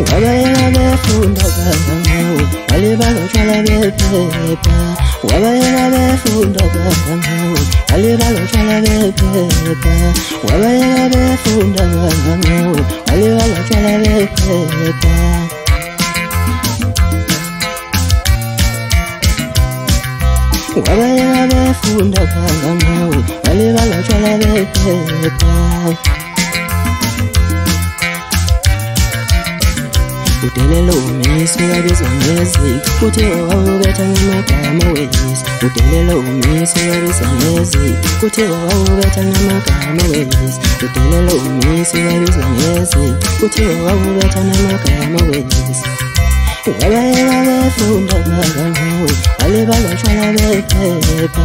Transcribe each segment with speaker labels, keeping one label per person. Speaker 1: wabayela kangangau balibalotshala bephepha wabayela befunda kangangau balibalotshala bephepha wabayela befunda kangangau balibalotshala bephepha wabayela befunda kangangau balibalotshala bephepha udelele umisi yabizwamezik kuthi wawubetha ngamagama wezi udelele umisi yabizwamezik kuthi wawubetha ngamagama wezi udelele umisi yabizwamezik kuthi wawubetha ngamagama wezi babaye babefunda bakangawe balibalatshwala bephepha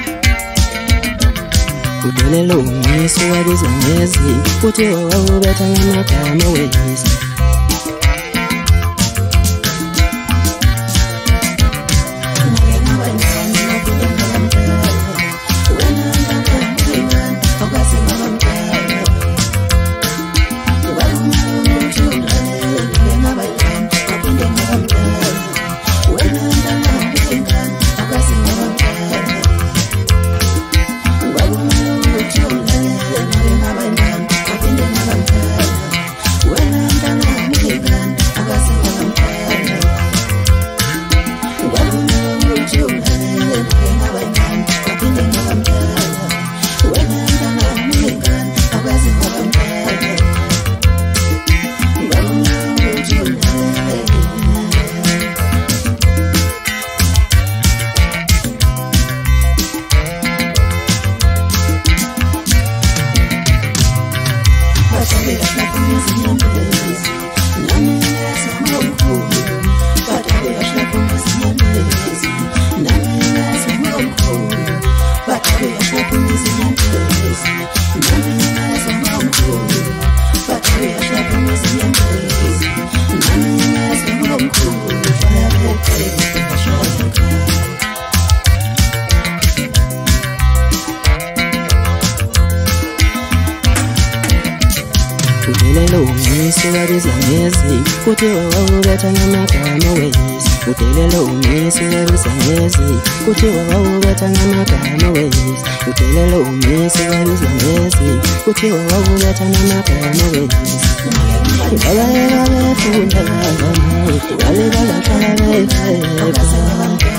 Speaker 1: kubelela umyesi wabuza nezi kuthiwa wawubetha ngamagama wezi Nothing kudelele umisi werizanyezi kuti wawawuvetana makamo weyesu kudelele umisi werizanyezi kuti wawawuvetana makamo weyesu kudelele umisi werizanyezi kuti wawawuvetana makamo weyesu vavaye vavefunda vavamu vavevavakavaekeka